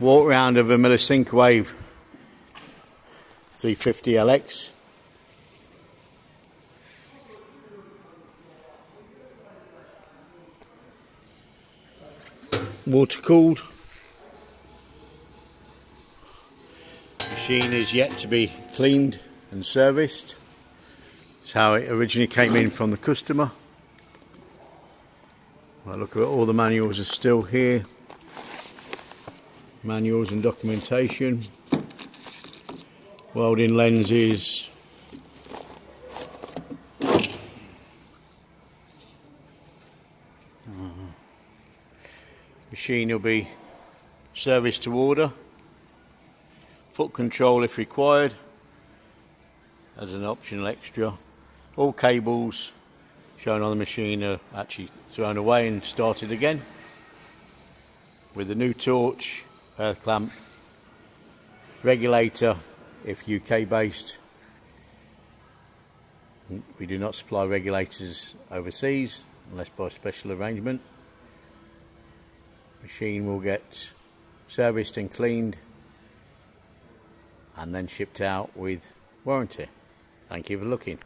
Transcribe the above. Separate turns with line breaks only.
walk round of a Miller Syncrowave 350 LX. Water cooled. Machine is yet to be cleaned and serviced. It's how it originally came in from the customer. Well, look at all the manuals are still here manuals and documentation welding lenses machine will be serviced to order foot control if required as an optional extra all cables shown on the machine are actually thrown away and started again with the new torch earth clamp, regulator if UK based. We do not supply regulators overseas unless by special arrangement. Machine will get serviced and cleaned and then shipped out with warranty. Thank you for looking.